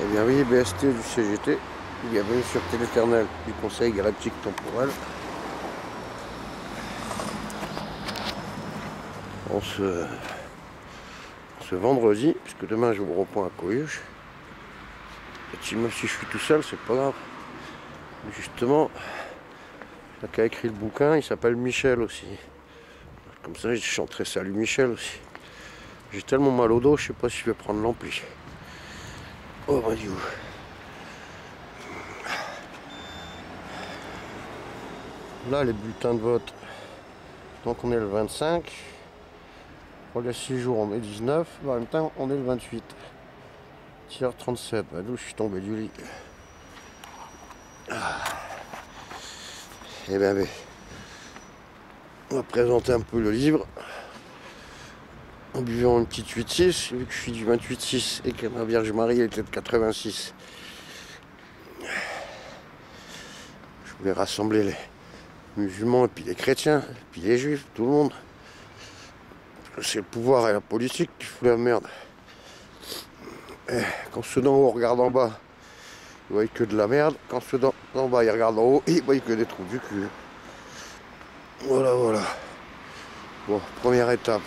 Eh bien oui, BST du CGT, bienvenue sur Téléternel du Conseil Galactique Temporel. On se, ce vendredi, puisque demain je vous reprends à Coyuche. Et même si je suis tout seul, c'est pas grave. Justement, il qui a écrit le bouquin, il s'appelle Michel aussi. Comme ça, je chanterai Salut Michel aussi. J'ai tellement mal au dos, je sais pas si je vais prendre l'ampli. Oh mon dieu. Là, les bulletins de vote. Donc on est le 25. Pour les 6 jours, on est 19. En même temps, on est le 28. 6h37. Bah, D'où je suis tombé du lit. Ah. Eh bien, ben, on va présenter un peu le livre en buvant une petite 8-6, vu que je suis du 28-6 et que ma Vierge Marie était de 86. Je voulais rassembler les musulmans et puis les chrétiens, puis les juifs, tout le monde. C'est le pouvoir et la politique qui foutent la merde. quand ceux d'en haut regardent en bas, ils voient que de la merde. Quand ceux d'en bas ils regardent en haut, ils voient que des trous du cul. Voilà, voilà. Bon, première étape.